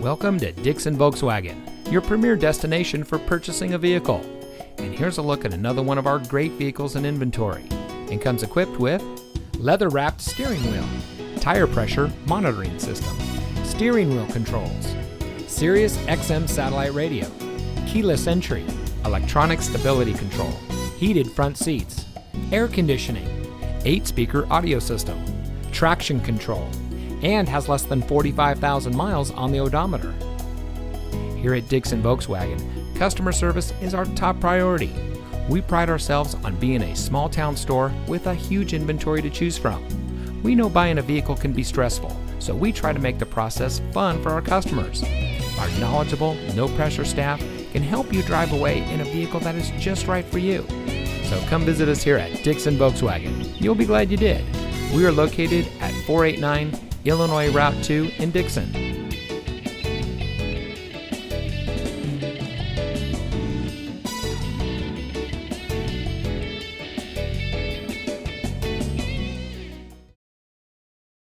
Welcome to Dixon Volkswagen, your premier destination for purchasing a vehicle. And here's a look at another one of our great vehicles in inventory. And comes equipped with leather wrapped steering wheel, tire pressure monitoring system, steering wheel controls, Sirius XM satellite radio, keyless entry, electronic stability control, heated front seats, air conditioning, 8 speaker audio system, traction control, and has less than 45,000 miles on the odometer. Here at Dixon Volkswagen, customer service is our top priority. We pride ourselves on being a small town store with a huge inventory to choose from. We know buying a vehicle can be stressful, so we try to make the process fun for our customers. Our knowledgeable, no pressure staff can help you drive away in a vehicle that is just right for you. So come visit us here at Dixon Volkswagen. You'll be glad you did. We are located at 489 Illinois Route 2 in Dixon.